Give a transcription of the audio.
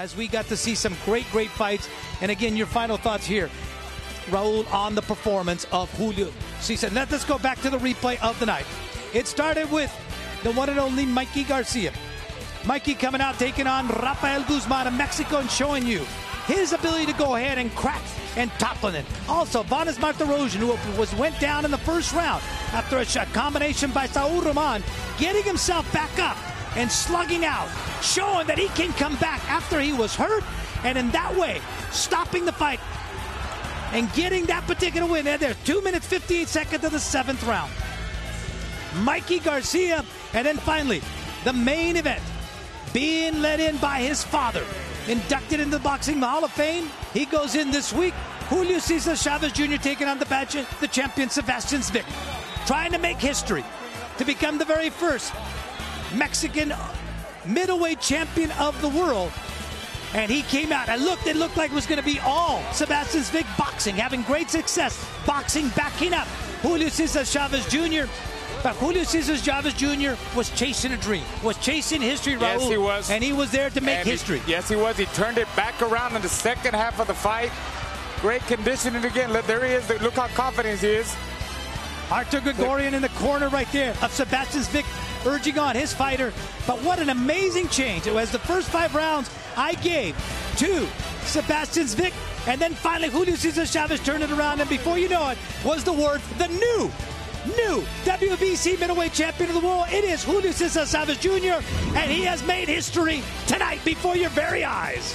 as we got to see some great, great fights. And again, your final thoughts here, Raul, on the performance of Julio Cesar. Let us go back to the replay of the night. It started with the one and only Mikey Garcia. Mikey coming out taking on Rafael Guzman of Mexico and showing you his ability to go ahead and crack and toppling it. Also, Vanes Martirosyan, who was went down in the first round after a shot combination by Saul Roman, getting himself back up and slugging out, showing that he can come back after he was hurt, and in that way, stopping the fight and getting that particular win. There, there, two minutes 58 seconds of the seventh round. Mikey Garcia, and then finally, the main event, being led in by his father, inducted into the Boxing Hall of Fame. He goes in this week. Julio Cesar Chavez Jr. taking on the pageant, the champion Sebastian Zbik, trying to make history to become the very first Mexican middleweight champion of the world. And he came out. and looked, it looked like it was going to be all Sebastian Zbik boxing, having great success, boxing backing up Julio Cesar Chavez Jr. But Julio Cesar Chavez Jr. was chasing a dream, was chasing history, Raul. Yes, he was. And he was there to make And he- history. yes, he was. He turned it back around in the second half of the fight. Great conditioning again. Look, There he is. Look how confident he is. Arthur Gregorian in the corner right there of Sebastian Zbik urging on his fighter. But what an amazing change. It was the first five rounds I gave to Sebastian Zbik. And then finally Julio Cesar Chavez turned it around. And before you know it, was the word the new, new WBC middleweight champion of the world. It is Julio Cesar Chavez Jr. And he has made history tonight before your very eyes.